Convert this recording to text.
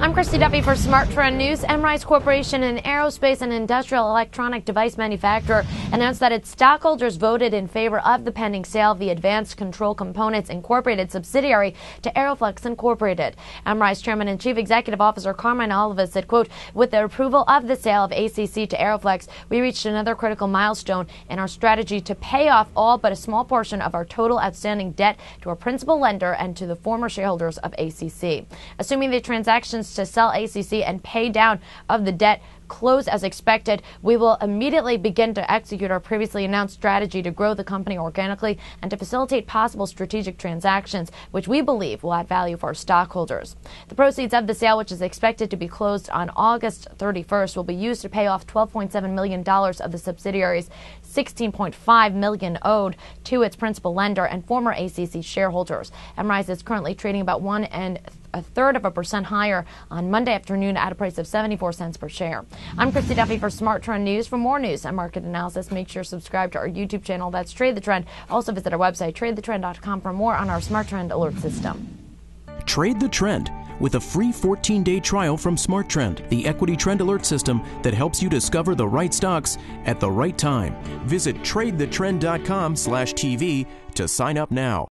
I'm Christy Duffy for Smart Trend News. Emrise Corporation, an aerospace and industrial electronic device manufacturer, announced that its stockholders voted in favor of the pending sale of the Advanced Control Components Incorporated subsidiary to Aeroflex Incorporated. Emrise Chairman and Chief Executive Officer Carmine Oliva said, quote, with the approval of the sale of ACC to Aeroflex, we reached another critical milestone in our strategy to pay off all but a small portion of our total outstanding debt to our principal lender and to the former shareholders of ACC. Assuming the transactions to sell ACC and pay down of the debt close as expected, we will immediately begin to execute our previously announced strategy to grow the company organically and to facilitate possible strategic transactions, which we believe will add value for our stockholders. The proceeds of the sale, which is expected to be closed on August 31st, will be used to pay off $12.7 million of the subsidiary's 16.5 million owed to its principal lender and former ACC shareholders. Emrise is currently trading about one and a third of a percent higher on Monday afternoon at a price of 74 cents per share. I'm Christy Duffy for Smart Trend News. For more news and market analysis, make sure to subscribe to our YouTube channel. That's Trade the Trend. Also visit our website, tradethetrend.com, for more on our Smart Trend alert system. Trade the Trend with a free 14 day trial from Smart Trend, the equity trend alert system that helps you discover the right stocks at the right time. Visit tradethetrend.com slash TV to sign up now.